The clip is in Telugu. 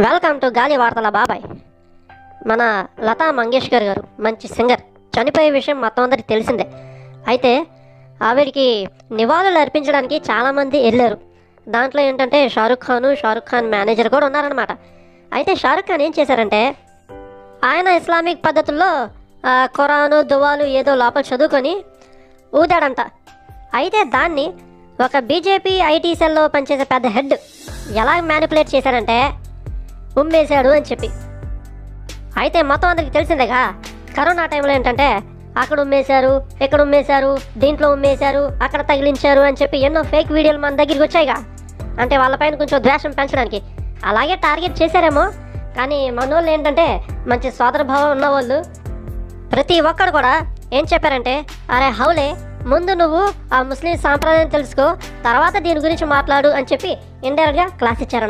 వెల్కమ్ టు గాలి వార్తల బాబాయ్ మన లతా మంగేష్కర్ గారు మంచి సింగర్ చనిపోయే విషయం మొత్తం అందరికి తెలిసిందే అయితే ఆవిడికి నివాళులు అర్పించడానికి చాలామంది వెళ్ళారు దాంట్లో ఏంటంటే షారుఖ్ ఖాన్ షారుఖ్ ఖాన్ మేనేజర్ కూడా ఉన్నారనమాట అయితే షారుఖ్ ఖాన్ ఏం చేశారంటే ఆయన ఇస్లామిక్ పద్ధతుల్లో ఖురాను దువాలు ఏదో లోపల చదువుకొని ఊదాడంట. అయితే దాన్ని ఒక బీజేపీ ఐటీ సెల్లో పనిచేసే పెద్ద హెడ్ ఎలా మ్యానిపులేట్ చేశారంటే ఉమ్మేశాడు అని చెప్పి. అయితే మొత్తం అందరికి తెలిసిందేగా? కరోనా టైంలో ఏంటంటే అక్కడ ఉమ్మేశారు ఇక్కడ ఉమ్మేశారు దీంట్లో ఉమ్మేశారు అక్కడ తగిలించారు అని చెప్పి ఎన్నో ఫేక్ వీడియోలు మన దగ్గరికి వచ్చాయిగా. అంటే వాళ్ళపైన కొంచెం ద్వేషం పెంచడానికి. అలాగే టార్గెట్ చేశారేమో. కానీ మనోళ్ళు ఏంటంటే మంచి సోదరభావం ఉన్నవాళ్ళు. ప్రతి ఒక్కడు కూడా ఏం చెప్పారంటే అరే హౌలే ముందు నువ్వు ఆ ముస్లిం సాంప్రదాయం తెలుసుకో తర్వాత దీని గురించి మాట్లాడు అని చెప్పి ఇండైరెక్ట్గా క్లాస్ ఇచ్చారన్నమాట.